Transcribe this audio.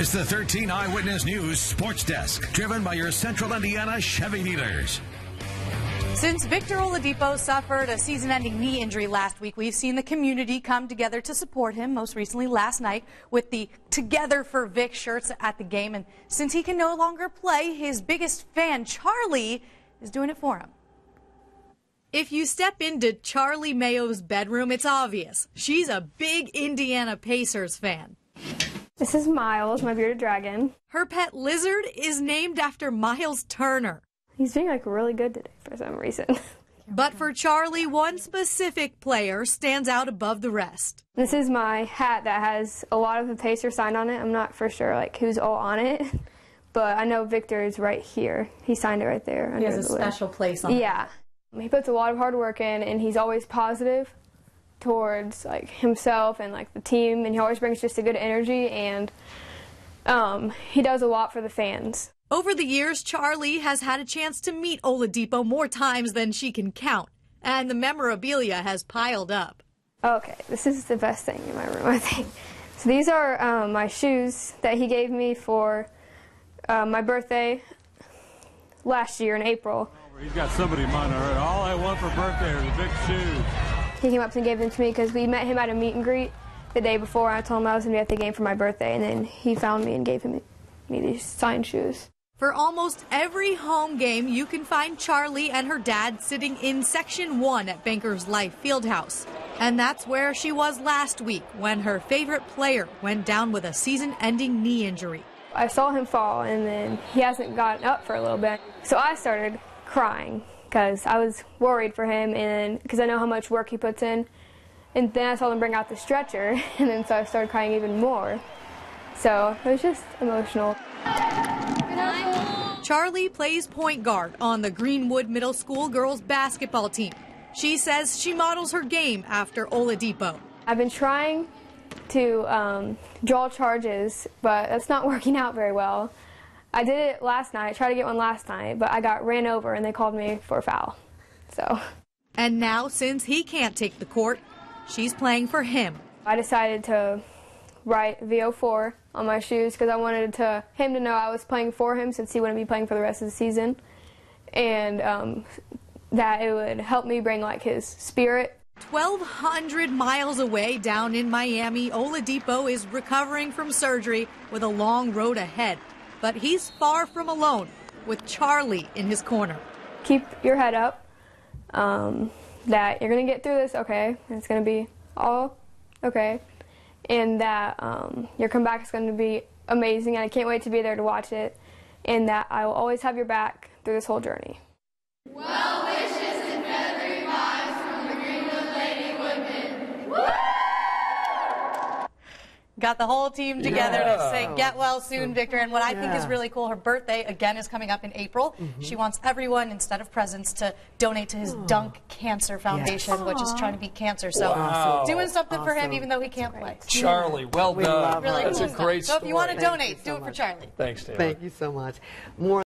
It's the 13 Eyewitness News Sports Desk, driven by your Central Indiana Chevy dealers. Since Victor Oladipo suffered a season-ending knee injury last week, we've seen the community come together to support him, most recently last night with the Together for Vic shirts at the game. And since he can no longer play, his biggest fan, Charlie, is doing it for him. If you step into Charlie Mayo's bedroom, it's obvious. She's a big Indiana Pacers fan. This is Miles, my bearded dragon. Her pet lizard is named after Miles Turner. He's being like really good today for some reason. But for Charlie, one specific player stands out above the rest. This is my hat that has a lot of the Pacer signed on it. I'm not for sure like who's all on it, but I know Victor is right here. He signed it right there. He has a special lid. place on it. Yeah. He puts a lot of hard work in and he's always positive towards like himself and like the team and he always brings just a good energy and um, he does a lot for the fans. Over the years, Charlie has had a chance to meet Oladipo more times than she can count, and the memorabilia has piled up. Okay, this is the best thing in my room, I think. So these are um, my shoes that he gave me for uh, my birthday last year in April. He's got somebody in mind already. All I want for birthday are the big shoes. He came up and gave them to me because we met him at a meet and greet the day before. I told him I was going to be at the game for my birthday, and then he found me and gave him me these signed shoes. For almost every home game, you can find Charlie and her dad sitting in Section 1 at Bankers Life Fieldhouse. And that's where she was last week when her favorite player went down with a season ending knee injury. I saw him fall, and then he hasn't gotten up for a little bit. So I started crying because I was worried for him, and because I know how much work he puts in. And then I saw them bring out the stretcher, and then so I started crying even more. So it was just emotional. Charlie plays point guard on the Greenwood Middle School girls basketball team. She says she models her game after Oladipo. I've been trying to um, draw charges, but that's not working out very well. I did it last night, tried to get one last night, but I got ran over and they called me for a foul. So. And now, since he can't take the court, she's playing for him. I decided to write VO4 on my shoes because I wanted to, him to know I was playing for him since he wouldn't be playing for the rest of the season. And um, that it would help me bring like his spirit 1,200 miles away down in Miami, Oladipo is recovering from surgery with a long road ahead. But he's far from alone with Charlie in his corner. Keep your head up, um, that you're going to get through this okay. It's going to be all okay and that um, your comeback is going to be amazing, and I can't wait to be there to watch it, and that I will always have your back through this whole journey. Well got the whole team together yeah. to say get well soon, Victor. And what I yeah. think is really cool, her birthday again is coming up in April. Mm -hmm. She wants everyone, instead of presents, to donate to his Dunk Cancer Foundation, yes. which is trying to beat cancer. So wow. doing something awesome. for him, even though he can't play. Charlie, well we done. Really That's cool a great So if you want to donate, so do it for Charlie. Thanks, Taylor. Thank you so much. More